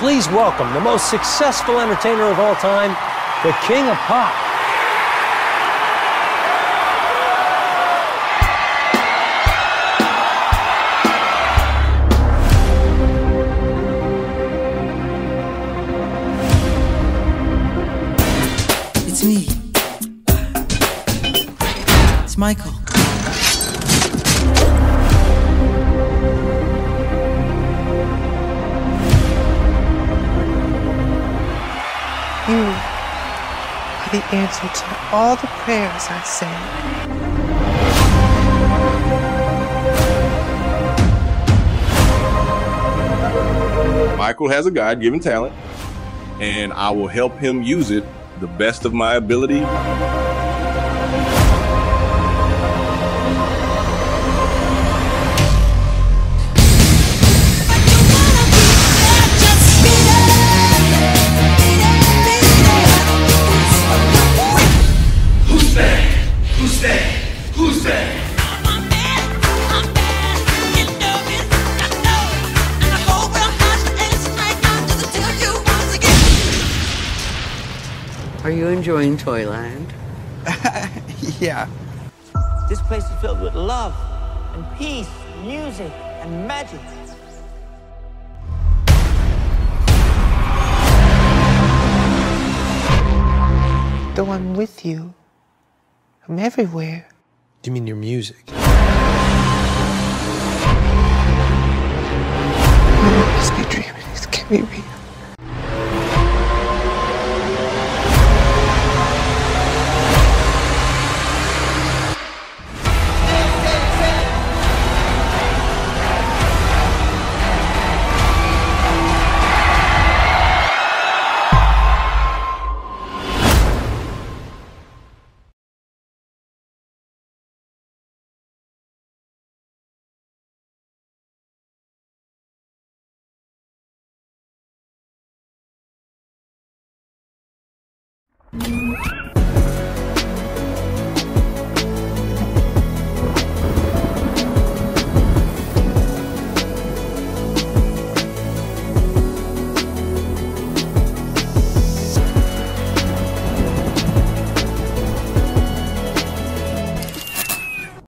please welcome the most successful entertainer of all time, the King of Pop. It's me. It's Michael. The answer to all the prayers I say. Michael has a God given talent, and I will help him use it the best of my ability. Are you enjoying Toyland? Yeah. This place is filled with love and peace, music and magic. Though I'm with you, I'm everywhere. Do you mean your music? I must be dreaming. This can't be real.